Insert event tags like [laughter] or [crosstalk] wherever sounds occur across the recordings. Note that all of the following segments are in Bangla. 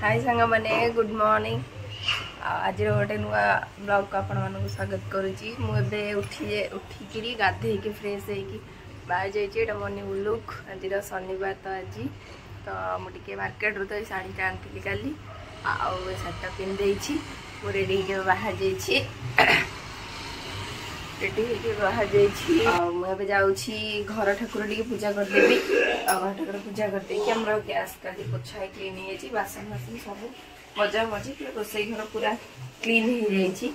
ହାଇ ସାଙ୍ଗମାନେ ଗୁଡ଼୍ ମର୍ଣ୍ଣିଂ ଆଉ ଆଜିର ଗୋଟେ ନୂଆ ବ୍ଲଗ୍କୁ ଆପଣମାନଙ୍କୁ ସ୍ୱାଗତ କରୁଛି ମୁଁ ଏବେ ଉଠି ଉଠିକିରି ଗାଧେଇକି ଫ୍ରେଶ୍ ହେଇକି ବାହାରି ଯାଇଛି ଏଇଟା ମୋ ନ୍ୟୁ ଲୁକ୍ ଆଜିର ଶନିବାର ତ ଆଜି ତ ମୁଁ ଟିକେ ମାର୍କେଟରୁ ତ ଏଇ ଶାଢ଼ୀଟା ଆଣିଥିଲି କାଲି ଆଉ ଏ ଶାଢ଼ୀଟା ପିନ୍ଧି ଦେଇଛି ମୁଁ ରେଡ଼ି ହେଇକି ବାହାରି ଯାଇଛି घर ठाकुर पूजा कर घर ठाकुर पूजा कर देखिए गैस का पोछा क्लीन बासन बासन सब मजा मजी पूरा रोष घर पूरा क्लीन हो जाए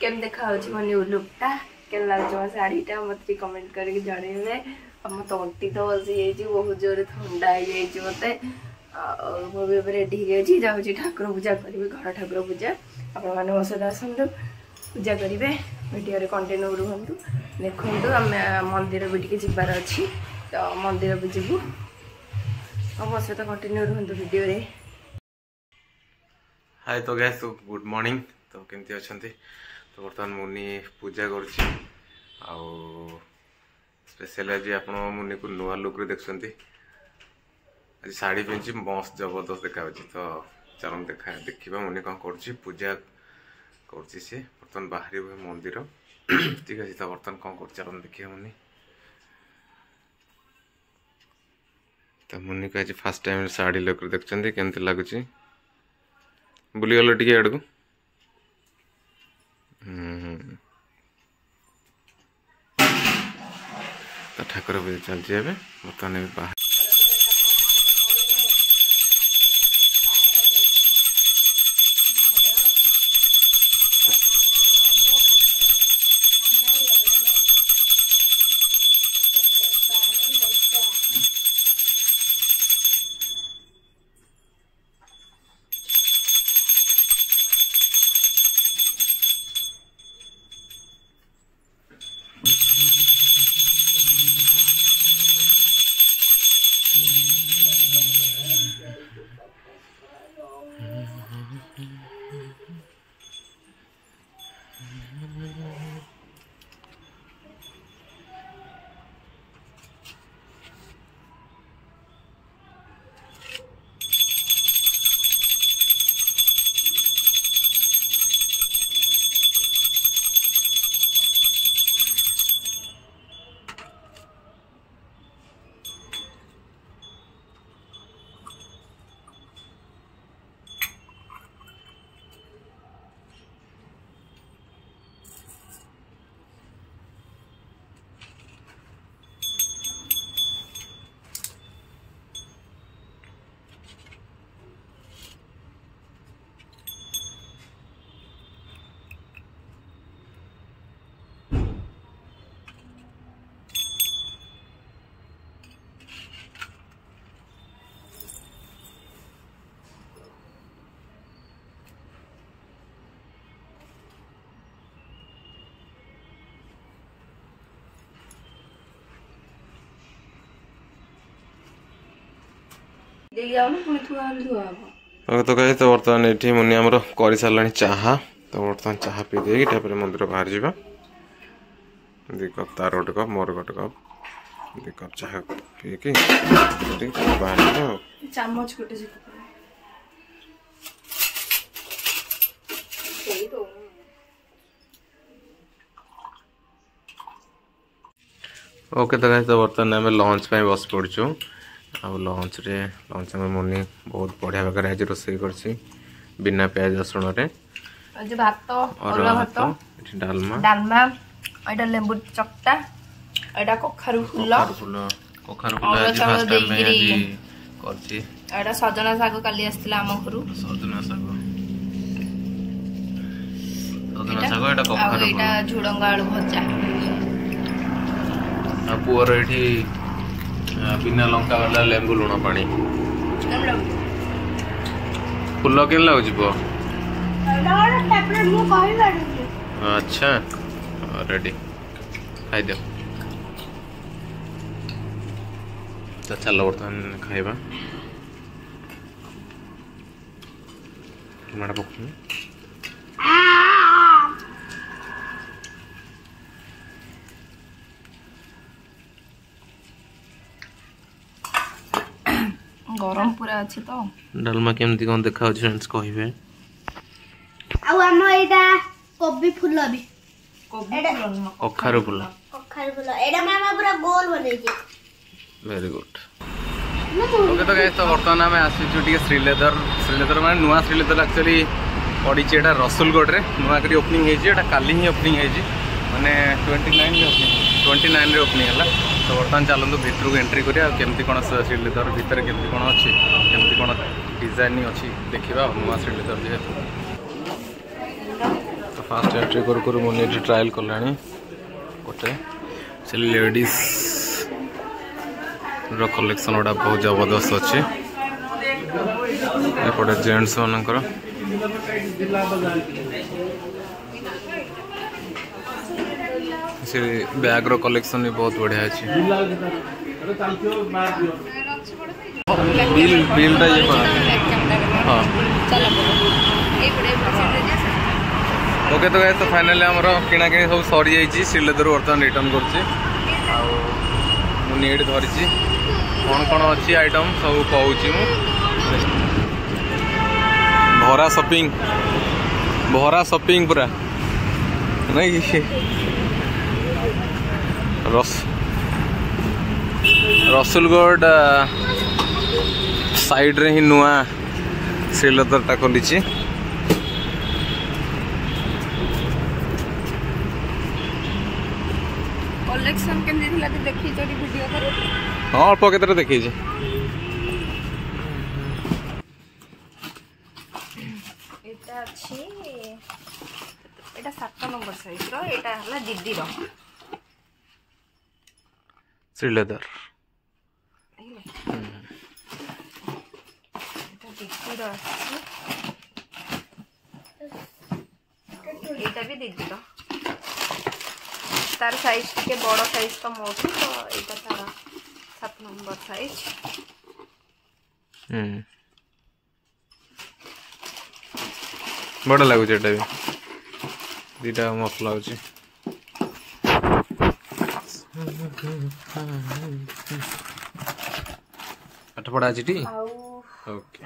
के देखा मैं लुकटा के शाढ़ी टा मत कमेंट कर तंटी तो बसी बहुत जोर थंडा हो जाए मुझे रेडी जाऊँ ठाकुर पूजा करी घर ठाकुर पूजा आप सहित आस पूजा करें ଭିଡ଼ିଓରେ କଣ୍ଟିନ୍ୟୁ ରୁହନ୍ତୁ ଦେଖନ୍ତୁ ଆମେ ମନ୍ଦିର ବି ଟିକେ ଯିବାର ଅଛି ତ ମନ୍ଦିର ବି ଯିବୁ ଆଉ ମୋ ସହିତ କଣ୍ଟିନ୍ୟୁ ରୁହନ୍ତୁ ଭିଡ଼ିଓରେ ହାଏ ତ ଗ୍ୟାସ୍ ଗୁଡ୍ ମର୍ଣ୍ଣିଂ ତ କେମିତି ଅଛନ୍ତି ତ ବର୍ତ୍ତମାନ ମୁନି ପୂଜା କରୁଛି ଆଉ ସ୍ପେଶାଲି ଆଜି ଆପଣ ମୁନିକୁ ନୂଆ ଲୁକ୍ରେ ଦେଖୁଛନ୍ତି ଆଜି ଶାଢ଼ୀ ପିନ୍ଧିଛି ମସ୍ତ ଜବରଦସ୍ତ ଦେଖାଯାଉଛି ତ ଚାଲନ୍ତୁ ଦେଖା ଦେଖିବା ମୁନି କ'ଣ କରୁଛି ପୂଜା করছি সে বর্তমান বাহারি হয়ে মন্দির ঠিক আছে তা বর্তমান কম করছে আপনার দেখি মুনি তা মুনি আজ ফার্স্ট টাইম শাড়ি লোক দেখছেন কেমতি লাগুছে ବୁଲିଗଲ ଟିକେ ଆଡ଼କୁ ତା ଠାକୁର ପୂଜା চলছে এবার বর্তমানে ତ ଗାଈ ତ ବର୍ତ୍ତମାନ ଏଠି ମୁନି ଆମର କରିସାରିଲାଣି ଚାହା ତ ବର୍ତ୍ତମାନ ଚାହା ପିଇ ଦେଇକି ତାପରେ ମନ୍ଦିର ବାହାରି ଯିବା ଦୁଇ କପ୍ ତାର ଗୋଟେ କପ୍ ମୋର ଗୋଟେ କପ୍ ଦୁଇ କପ୍ ଚାହା ପିଇକି ବାହାରିବା ଆଉ ଚାମଚ ଗୋଟେ ओके तो गाइस तो बर्तमान आम लंच बस पड़चु ଆଉ ଲଞ୍ଚରେ ଲଞ୍ଚ ଆମେ ମନି ବହୁତ ବଢ଼ିଆ ପ୍ରକାର ଆଜି ରୋଷେଇ କରିଛି ବିନା ପିଆଜ ରସୁଣରେ ଭାତ ଅରୁଆ ଭାତ ଡାଲମା ଡାଲମା ଏଇଟା ଲେମ୍ବୁ ଚକଟା ଏଇଟା କଖାରୁ ଫୁଲ ଫୁଲ କଖାରୁ ଫୁଲ କରିଛି ଏଇଟା ସଜନା ଶାଗ କାଲି ଆସିଥିଲା ଆମ ଘରୁ ସଜନା ଶାଗ ଶାଗ ଏଇଟା କଖାରୁ ଏଇଟା ଝୁଡ଼ଙ୍ଗ ଆଳୁ ଭଜା ଆଉ ପୁଅର ଏଠି ବିନା ଲଙ୍କା ବାଲା ଲେମ୍ବୁ ଲୁଣ ପାଣି ଫୁଲ କେମିତି ଲାଗୁଛି ପୁଅ ଆଚ୍ଛା ରେଡ଼ି ଖାଇଦିଅ ତ ଚାଲ ବର୍ତ୍ତମାନ ଖାଇବା ମାଡ଼ ପକାଉନି গরম পুরা আছে তো ডালমা কেমতি কোন দেখা হচ্ছে ফ্রেন্ডস কইবে ଆଉ ଆମ ଏଇଟା କୋବି ଫୁଲ ବି କଖାରୁ ଫୁଲ କଖାରୁ ଫୁଲ ଏଇଟା ମାମା ପୁରା ଗୋଲ ବନେଇଛି ଭେରି ଗୁଡ୍ ଓକେ ତ ଗାଇସ୍ ତ ବର୍ତ୍ତମାନ ଆମେ ଆସିଛୁ ଟିକେ ଶ୍ରୀଲେଦର ଶ୍ରୀଲେଦର ମାନେ ନୂଆ ଶ୍ରୀଲେଦର ଆକ୍ଚୁଆଲି ପଡ଼ିଛି ଏଇଟା ରସୁଲଗଡ଼ରେ ନୂଆ କରି ଓପନିଂ ହେଇଛି ଏଇଟା କାଲି ହିଁ ଓପନିଂ ହେଇଛି ମାନେ ଟ୍ୱେଣ୍ଟି ନାଇନ୍ରେ ଓପନିଂ ଟ୍ୱେଣ୍ଟି ନାଇନ୍ରେ ଓପନିଂ ହେଲା তো বর্তমান ଚାଲନ୍ତୁ ଭିତରକୁ ଏଣ୍ଟ୍ରି କରିବା ଆଉ କେମିତି କ'ଣ ଶ୍ରୀଲେଦର ଭିତରେ କେମିତି କ'ଣ ଅଛି କେମିତି କ'ଣ ଡିଜାଇନିଂ ଅଛି ଦେଖିବା ନୂଆ ଶ୍ରୀଲେଦର ଯେହେତୁ ତ ଫାଷ୍ଟ ଏଣ୍ଟ୍ରି କରୁ କରୁ ମୁଁ ଏଠି ଟ୍ରାଏଲ୍ କଲାଣି ଗୋଟେ ସେ ଲେଡ଼ିଜ୍ର କଲେକ୍ସନ୍ ଗୁଡ଼ା ବହୁତ ଜବରଦସ୍ତ ଅଛି ଏପଟେ ଜେଣ୍ଟସ୍ ମାନଙ୍କର से बैग रो कलेक्शन भी बहुत बढ़िया अच्छे बिल ओके तो गाइस तो फाइनली हमरो किना के सब सरी जाई छी श्रीलेदर बर्तन रिटर्न कर छी आउ मु नेट धर छी कोन कोन अछि आइटम सब कहू छी मु भोरा शॉपिंग भोरा शॉपिंग पूरा नहीं ରସୁଲଗଡ଼ ସାଇଡ଼୍ରେ ହିଁ ନୂଆ ଶ୍ରୀଲଦରଟା ଖୋଲିଛି ହଁ ଅଳ୍ପ କେତେଟା ଦେଖେଇଛି ଏଇଟା ଅଛି ଏଇଟା ସାତ ନମ୍ବର ସାଇଜ୍ର ଏଇଟା ହେଲା ଦିଦିର শ্রীলেদার এটা ବି ଦେଇଦିଅ ତାର ସାଇଜ୍ ଟିକେ ବଡ଼ ସାଇଜ୍ ତ ମୋଠୁ ତ ଏଇଟା ତାର ସାତ ନମ୍ବର ସାଇଜ୍ ବଡ଼ ଲାଗୁଛି ଏଇଟା ବି ଦୁଇଟା ମସ୍ତ ଲାଗୁଛି ପାଠ ପଢା ଅଛି ଟି ଓକେ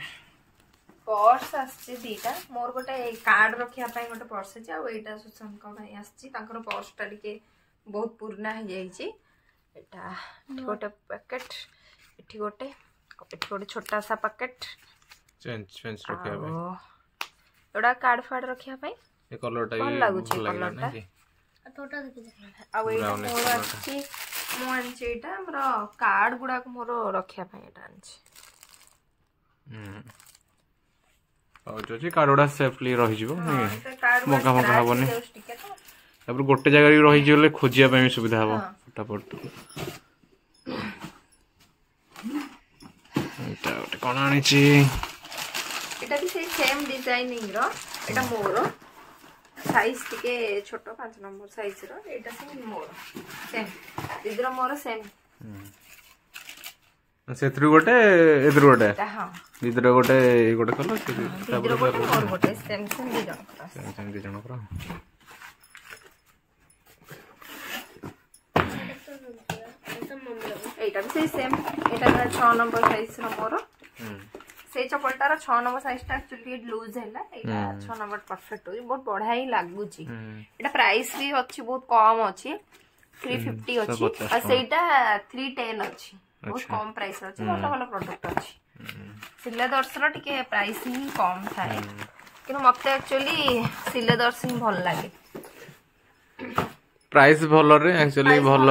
ପର୍ସ ଆସିଛି ଦିଟା ମୋର ଗୋଟେ କାର୍ଡ ରଖିବା ପାଇଁ ଗୋଟେ ପର୍ସ ଅଛି ଆଉ ଏଇଟା ସୁଶାନ୍ତଙ୍କ ପାଇଁ ଆସିଛି ତାଙ୍କର ପର୍ସଟା ଟିକେ ବହୁତ ପୁରୁଣା ହେଇଯାଇଛି ଏଇଟା ଏଠି ଗୋଟେ ପ୍ୟାକେଟ୍ ଏଠି ଗୋଟେ ଏଠି ଗୋଟେ ଛୋଟା ସା ପ୍ୟାକେଟ୍ ଏଗୁଡ଼ା କାର୍ଡ ଫାର୍ଡ ରଖିବା ପାଇଁ ଭଲ ଲାଗୁଛି କଲରଟା ଆଉ ଏଇଟା ଆଣିଛି ମୁଁ ଆଣିଛି ଏଇଟା ଆମର କାର୍ଡ ଗୁଡାକ ମୋର ରଖିବା ପାଇଁ ଏଇଟା ଆଣିଛି ପାଉଚ ଅଛି କାର୍ଡ ଗୁଡା ସେଫଲି ରହିଯିବ ମଙ୍କା ମଙ୍କା ହବନି ତାପରେ ଗୋଟେ ଜାଗାରେ ରହିଯିବ ବୋଲେ ଖୋଜିବା ପାଇଁ ସୁବିଧା ହବ ଫଟାଫଟ ଏଇଟା ଗୋଟେ କ'ଣ ଆଣିଛି ଏଇଟା ବି ସେଇ ସେମ୍ ଡିଜାଇନିଂର ଏଇଟା ମୋର ସାଇଜ୍ ଟିକେ ଛୋଟ ପାଞ୍ଚ ନମ୍ବର ସାଇଜ୍ର ଏଇଟା ସେମ୍ ମୋର ସେମ୍ ଦିଦିର ମୋର ସେମ୍ ସେଥିରୁ ଗୋଟେ ଏଥିରୁ ଗୋଟେ ଦିଦିର ଗୋଟେ ଗୋଟେ କଲ ଦିଦିର ଗୋଟେ ମୋର ଗୋଟେ ସେମ୍ ସେମ୍ ଦି ଜଣଙ୍କର ସେମ୍ ସେମ୍ ଦି ଜଣଙ୍କର ଏଇଟା ବି ସେଇ ସେମ୍ ଏଇଟା ଛଅ ନମ୍ବର ସାଇଜ୍ର ମୋର সেই ଚପଲଟାର ଛଅ ନମ୍ବର ସାଇଜଟା ଆକ୍ଚୁଆଲି ଟିକେ ଲୁଜ୍ ହେଲା ଏଇଟା ଛଅ ନମ୍ବର ପରଫେକ୍ଟ ହଉଛି ବହୁତ ବଢିଆ ହିଁ ଲାଗୁଛି ଏଇଟା ପ୍ରାଇସ୍ ବି ଅଛି ବହୁତ କମ୍ ଅଛି ଥ୍ରୀ ଫିଫ୍ଟି ଅଛି ଆଉ ସେଇଟା ଥ୍ରୀ ଟେନ୍ ଅଛି ବହୁତ କମ୍ ପ୍ରାଇସ୍ର ଅଛି ଭଲ ଭଲ ପ୍ରଡକ୍ଟ ଅଛି ସିଲାଦର୍ଶର ଟିକେ ପ୍ରାଇସ୍ ହିଁ କମ୍ ଥାଏ କିନ୍ତୁ ମତେ ଆକ୍ଚୁଆଲି ସିଲାଦର୍ଶ ହିଁ ଭଲ ଲାଗେ ପ୍ରାଇସ୍ ଭଲରେ ଆକ୍ଚୁଆଲି ଭଲ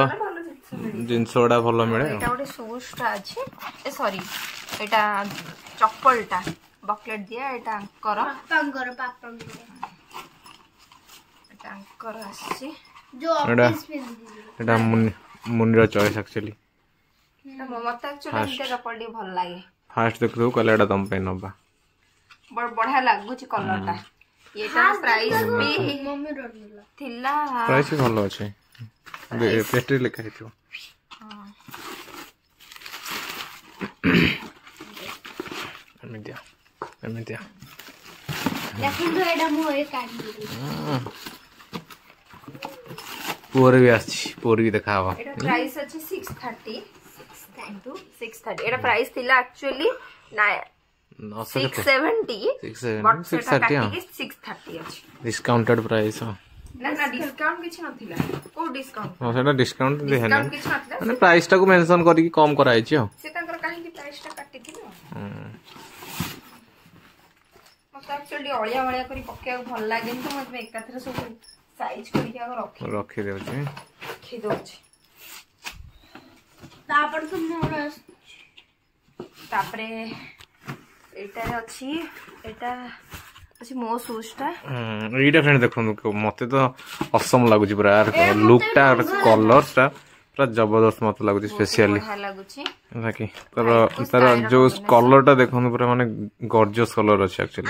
ଜିନିଷ ଗୁଡା ଭଲ ମିଳେ ଏଇଟା ଗୋଟେ ସୁଜ୍ଟା ଅଛି ଏ ସରି এটা চপ্পলটা বকলেট দিয়ে এটা আঙ্কর এটা আঙ্কর আসছে এটা এটা মুনির চয়েস আক্চুয়ালি মতে আক্চুয়ালি এটা চপ্পল টি ভাল লাগে ফার্স্ট দেখু কলে এটা তম পেন হবা বড় বড়া লাগুছি কলরটা এটা প্রাইস হ্যাঁ, বি মম্মি রনিল থিলা প্রাইস ভালো আছে ಮೆಂತ್ಯ ಮೆಂತ್ಯ পূর্বী আসছি পূর্বী দেখাব এটা প্রাইস আছে 630 630 630 এটা প্রাইস ছিল অ্যাকচুয়ালি না 670 670 630 630 আছে ডিসকাউন্টেড প্রাইস না না ডিসকাউন্ট কিছু নথিলা কো ডিসকাউন্ট হ্যাঁ সেটা ডিসকাউন্ট দে হেনা মানে প্রাইসটাকে মেনশন করি কম করা হইছে সেটা তাঙ্কর কাহিনী প্রাইসটা কাটি দিলো হুম ଆକ୍ଚୁଆଲି ଅଳିଆ ଅଳିଆ କରି ପକେଇବାକୁ ଭଲ ଲାଗେନି ମୁଁ ଏବେ ଏକାଥରେ ସବୁ ସାଇଜ କରିକି ଆଗ ରଖି ରଖି ଦେଉଛି ରଖି ଦେଉଛି ତାପରେ ତ ମୋର ତାପରେ ଏଇଟା ଅଛି ଏଇଟା ଦେଖନ୍ତୁ ମୋତେ ତ ଅସମ ଲାଗୁଛି ପୁରା ଲୁକ୍ଟା କଲର୍ଟା ପୁରା ଜବରଦସ୍ତ ମତେ ଲାଗୁଛି ସ୍ପେସିଆଲି ତାର ତାର ଯୋଉ କଲରଟା ଦେଖନ୍ତୁ ପୁରା ମାନେ ଗର୍ଜିୟସ୍ କଲର ଅଛି ଆକ୍ଚୁଆଲି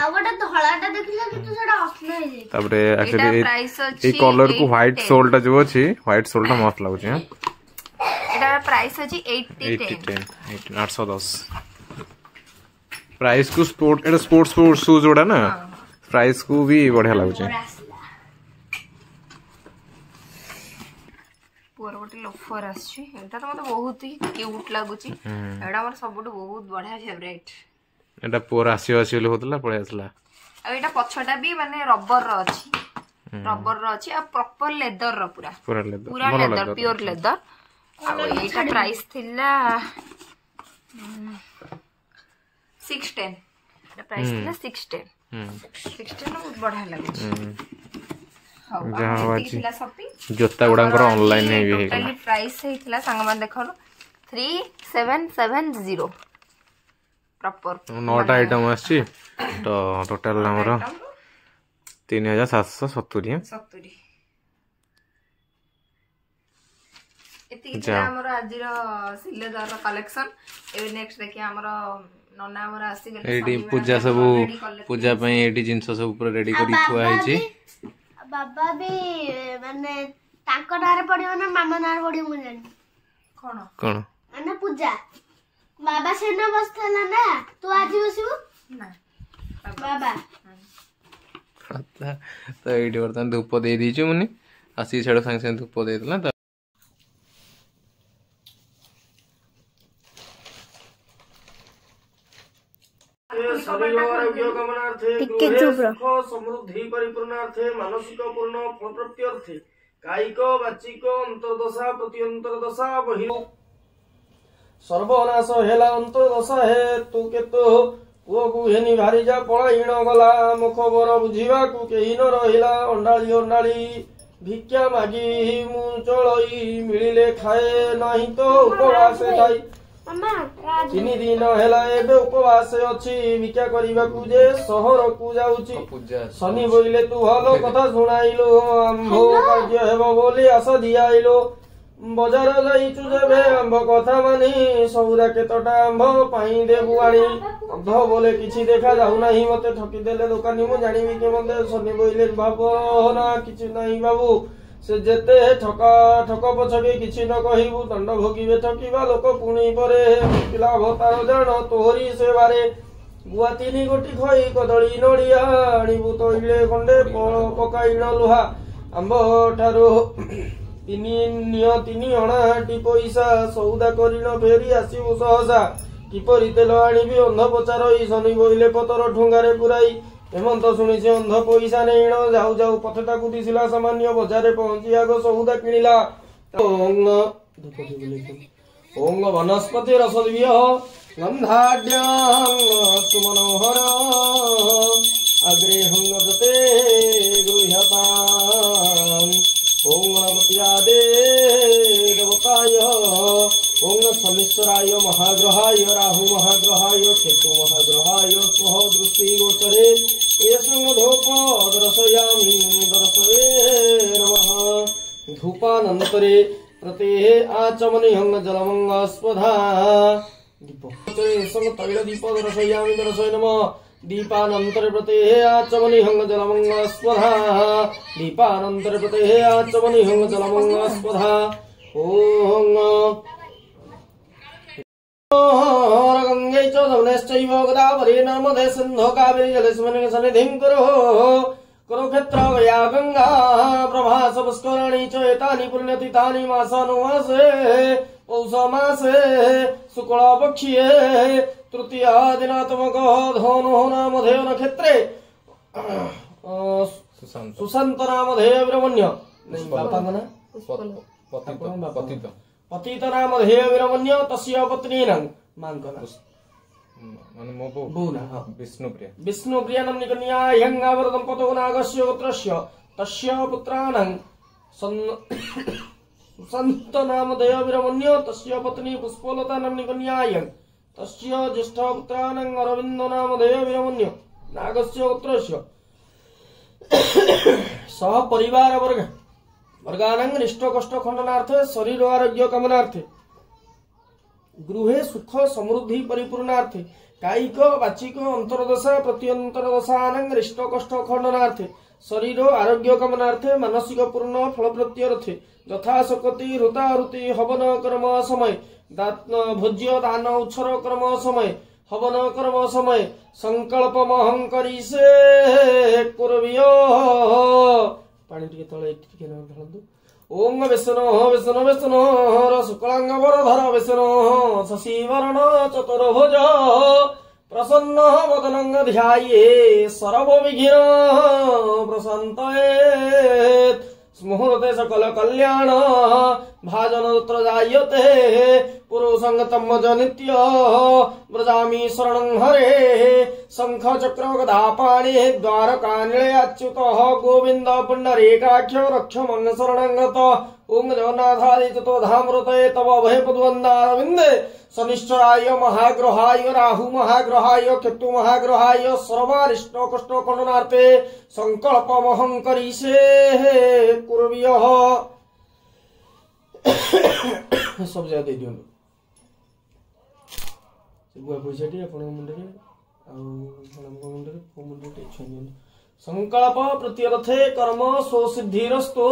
ତାପରେ ଆକ୍ଚୁଆଲି ଏଇ କଲର କୁ ହ୍ୱାଇଟ ସୋଲଟା ଯୋଉ ଅଛି ହ୍ୱାଇଟ ସୋଲଟା ମସ୍ତ ଲାଗୁଛି ହଁ ଏଟାର ପ୍ରାଇସ୍ ଅଛି 80 810 ପ୍ରାଇସ୍ କୁ ସ୍ପୋର୍ଟ ଏଟା ସ୍ପୋର୍ଟ ସ୍ପୋର୍ଟ ସୁ ଯୋଡା ନା ପ୍ରାଇସ୍ କୁ ବି ବଢିଆ ଲାଗୁଛି ପୁଅର ଗୋଟେ ଲୋଫର ଆସୁଛି ଏଇଟା ତ ମତେ ବହୁତ ହି କ୍ୟୁଟ୍ ଲାଗୁଛି ଏଇଟା ମୋର ସବୁଠୁ ବହୁତ ବଢିଆ ଫେଭରେଟ୍ ଏଇଟା ପୁଅର ଆସିବ ଆସିବ ବୋଲି ହଉଥିଲା ପଳେଇ ଆସିଲା ଆଉ ଏଇଟା ପଛଟା ବି ମାନେ ରବରର ଅଛି ରବରର ଅଛି ଆଉ ପ୍ରପର ଲେଦରର ପୁରା ପୁରା ଲେଦର ପିଓର ଲେଦର ଆଉ ଏଇଟା ପ୍ରାଇସ୍ ଥିଲା ସିକ୍ସ ଟେନ୍ ଏଇଟା ପ୍ରାଇସ୍ ଥିଲା ସିକ୍ସ ଟେନ୍ ସିକ୍ସ ଟେନ୍ ବହୁତ ବଢିଆ ଲାଗୁଛି ଜୋତା ଗୁଡାଙ୍କର ଅନଲାଇନ ହେଇଥିଲା ପ୍ରାଇସ୍ ହେଇଥିଲା ସାଙ୍ଗମାନେ ଦେଖନ୍ତୁ three seven seven zero proper ନଅଟା ଆଇଟମ୍ ଆସିଛି ତ ଟୋଟାଲ ଆମର ତିନି ହଜାର ସାତଶହ ସତୁରି ସତୁରି ଏତିକି ଥିଲା ଆମର ଆଜିର ସିଲେଜର କଲେକ୍ସନ ଏବେ ନେକ୍ସଟ ଦେଖିବା ଆମର ନନା ଆମର ଆସିଗଲେ ଏଇଠି ପୂଜା ସବୁ ପୂଜା ପାଇଁ ଏଇଠି ଜିନିଷ ସବୁ ପୁରା ରେଡି କରି ଥୁଆ ହେଇଛି ବାବା ବି ମାନେ ତାଙ୍କ ନାଁରେ ପଡିବ ନା ମାମା ନାଁରେ ପଡିବ ମୁଁ ଜାଣିନି କଣ କଣ ମାନେ ପୂଜା ಬಾಬಾ ಸಣ್ಣ ಬಸ್ತಲ್ಲ ತು ಆಜಿ ಬಸು ಬಾಬಾ ତ ଏଇଠି ବର୍ତ୍ତମାନ ଧୂପ ଦେଇ ଦେଇଛୁ ମୁନି ଆସିକି ଛାଡ଼ ସାଙ୍ଗେ ସାଙ୍ଗେ ଧୂପ ଦେଇଦେଲା ତ ସମୃଦ୍ଧି ପରିପୂର୍ଣ୍ଣାର୍ଥେ ମାନସିକ ପୂର୍ଣ୍ଣ ଫଳପ୍ରାପ୍ତି ଅର୍ଥେ କାୟିକ ବାଚିକ ଅନ୍ତର୍ଦଶା ପ୍ରତି ଅନ୍ତର୍ଦଶା ବହି ସର୍ବନାଶ ହେଲା ଅନ୍ତ ଦଶା ହେ ତୁ କେତୁ କୂଅକୁ ଘେନି ଭାରି ଯା ପଳାଇଣ ଗଲା ଆମ ଖବର ବୁଝିବାକୁ କେହି ନ ରହିଲା ଅଣ୍ଡାଳି ଅଣ୍ଡାଳି ଭିକ୍ଷା ମାଗି ମୁଁ ଚଳଇ ମିଳିଲେ ଖାଏ ନାହିଁ ତ ଉପବାସେ ଖାଇ ତିନି ଦିନ ହେଲା ଏବେ ଉପବାସେ ଅଛି ଭିକ୍ଷା କରିବାକୁ ଯେ ସହରକୁ ଯାଉଛି ଶନି ବୋଇଲେ ତୁ ଭଲ କଥା ଶୁଣାଇଲୁ ଆମ୍ଭ କାର୍ଯ୍ୟ ହେବ ବୋଲି ଆଶା ଦିଆଇଲୁ বজাৰ যাইছো যে আম্ভ কথা মানি চৌৰা কেতটা আম্ভ পাহি দেবু আনি অন্ধ বোলে কিছু দেখা যাও নাহি মতে থকি দেলে দোকানী মই জানিবি কি মতে শনি বহিলে ভাব না কিছু নাই বাবু সে যেতে ঠক ঠক পছকে কিছু ন কহিবু দণ্ড ভোগিবে ঠকিবা লোক পুণি পরে পিলা ভতার জান তোহরি সেবারে গুয়া তিনি গোটি খই কদলী নড়িয়া আনিবু তৈলে গণ্ডে পকাইল লোহা আম্ভ ঠারু ତିନି ନିଅ ତିନି ଅଣା ହାଟି ପଇସା ସଉଦା କରିଣ ଫେରି ଆସିବୁ ସହସା କିପରି ତେଲ ଆଣିବି ଅନ୍ଧ ପଚାର ଇ ଶନି ବୋଇଲେ ପତର ଠୁଙ୍ଗାରେ ପୁରାଇ ହେମନ୍ତ ଶୁଣିଛି ଅନ୍ଧ ପଇସା ନେଇଣ ଯାଉ ଯାଉ ପଥେ ତାକୁ ଦିଶିଲା ସାମାନ୍ୟ ବଜାରରେ ପହଞ୍ଚି ଆଗ ସଉଦା କିଣିଲା ଅଙ୍ଗ ବନସ୍ପତି ରସ ମନୋହର ଅଗ୍ରେ ହଙ୍ଗ ଗୃହ ॐ देवताय ॐ समेश्वराय महाग्रहाय राहु महाग्रहाय केतु महाग्रहाय स्वः दृष्टिगोचरे एषोपदर्शयामि दर्शये नमः धूपानन्तरे प्रतेः आचमनिहङ्ग जलमङ्गस्वधा दीपो तैलदीप दर्शयामि दर्शय नमः दीपानंतरप्रते दीपानन्तर्प्रतेः आचमनिहङ्गजलमङ्गस्वधा दीपानन्तर्प्रतेः आचमनिहङ्गजलमङ्गस्वधा ॐ गङ्गै च दमनेश्चैव गोदावरी नर्मदे सिन्धो कावेरी जलेस्मिन् सन्निधिं कुरु कुरुक्षेत्र गया गङ्गा प्रभा पुष्कराणि च एतानि पुण्यतीतानि मासानुमासे पौषमासे शुक्लपक्षीये तृतीयादिनात्मकः धोनुः नामधेयो नक्षत्रे सुसन्त नामधेय विरमण्य पतित नामधेय विरमण्य तस्य पत्नीन विष्णुप्रिया विष्णुप्रिया निकन्याह्यङ्गावृतं पतो नागस्य गोत्रस्य तस्य पुत्राणां सन् [coughs] सन्त नामधेय विरमण्य तस्य पत्नी पुष्पलता नाम्नि कन्यायं तस्य ज्येष्ठा पुत्रानं अरविन्दो नाम देवविरमण्य नागस्य गोत्रस्य सह परिवार वर्ग वर्गानं निष्ठ कष्ट खंडनार्थ शरीर आरोग्य कामनार्थ गृहे सुख समृद्धि परिपूर्णार्थ कायिक वाचिक अंतरदशा प्रत्यंतरदशानं निष्ठ कष्ट खंडनार्थ ଶରୀର ଆରୋଗ୍ୟ କାମନାର୍ଥେ ମାନସିକ ପୂର୍ଣ୍ଣ ଫଳପ୍ରତ୍ୟ ରଥେ ଯଥାଶକ୍ତି ହୃଦାହୃତି ହବନ କର୍ମ ସମୟ ভোজ্য দান উৎসর কর্ম সময় হবন কর্ম সময় সংকল্প মহং করি সে পানি টিকে তলে টিকে ঢালন্তু বেসন বেসন বেসন শুক্লাঙ্গ বরধর বেসন শশীবরণ চতুর্ভুজ প্রসন্ন বদনঙ্গ ধ্যায়ে সর্ব বিঘ্ন প্রশান্ত स्मुहूर्ते सकल कल्याण भाजन तत्र जायते पुरुषंगतम जनित्य व्रजामि शरणं हरे शंख चक्र गदा पाणि द्वारका निलयाच्युतः गोविन्द पुण्डरीकाख्य रक्षमं शरणं गत ओं जगन्नाथादि तत्वधामृते तव अभय पदवन्दारविन्दे महाग्रहाय राहु महाग्रहाय केतु महाग्रहाय सर्वारिष्टो कृष्ण खंडनार्ते संकल्पमहं करिषे सब जगह दे दियंतु ଗୁଆ ପଇସାଟି ଆପଣଙ୍କ ମୁଣ୍ଡରେ ଆଉ ମ୍ୟାଡ଼ାମଙ୍କ ମୁଣ୍ଡରେ ମୋ ମୁଣ୍ଡରେ संकल्प प्रत्यर्थे कर्म सो सिद्धिस्तो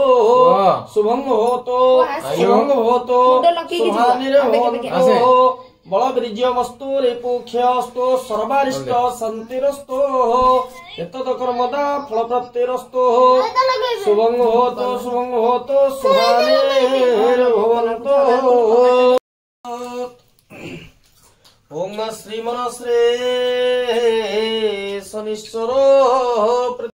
शुभंग हो तो शुभंग हो तो हो बल बीज वस्तु रेपोक्षस्तो सर्वारिष्ट संतिरस्तो एतद कर्मदा फल प्राप्तिरस्तो शुभंग हो तो शुभंग हो तो शुभाने ఓం శ్రీమనశ్రీ శనిశ్వరో